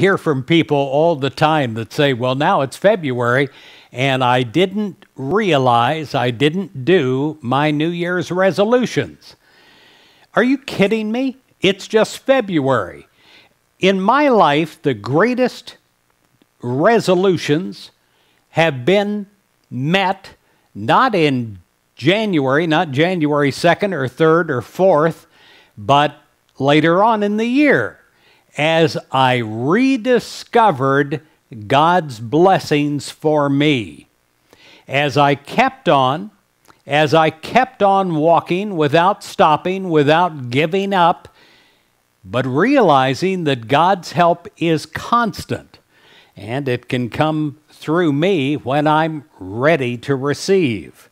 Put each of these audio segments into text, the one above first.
hear from people all the time that say, well, now it's February and I didn't realize I didn't do my New Year's resolutions. Are you kidding me? It's just February. In my life, the greatest resolutions have been met not in January, not January 2nd or 3rd or 4th, but later on in the year as I rediscovered God's blessings for me. As I kept on, as I kept on walking without stopping, without giving up, but realizing that God's help is constant and it can come through me when I'm ready to receive.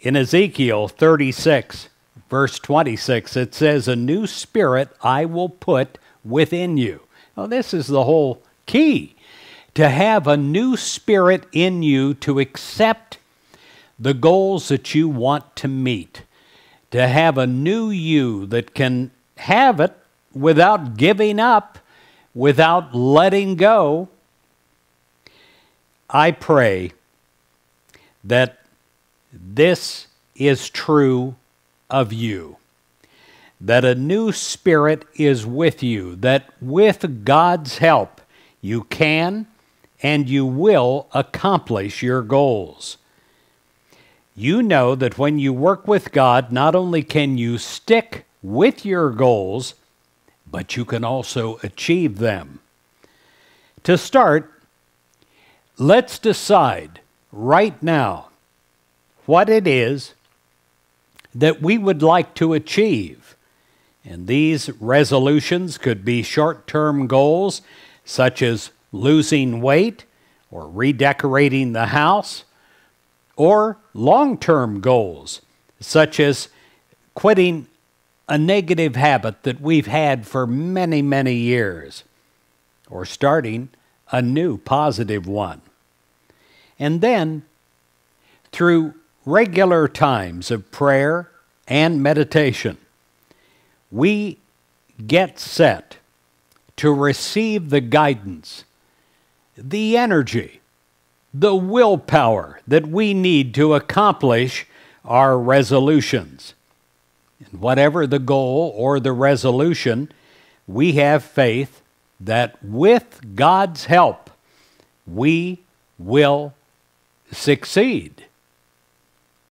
In Ezekiel 36, verse 26, it says, A new spirit I will put within you. This is the whole key to have a new spirit in you to accept the goals that you want to meet, to have a new you that can have it without giving up, without letting go. I pray that this is true of you that a new spirit is with you, that with God's help, you can and you will accomplish your goals. You know that when you work with God, not only can you stick with your goals, but you can also achieve them. To start, let's decide right now what it is that we would like to achieve and these resolutions could be short term goals such as losing weight or redecorating the house, or long term goals such as quitting a negative habit that we've had for many, many years, or starting a new positive one. And then, through regular times of prayer and meditation, we get set to receive the guidance, the energy, the willpower that we need to accomplish our resolutions. And whatever the goal or the resolution, we have faith that with God's help, we will succeed.